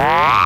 Ah!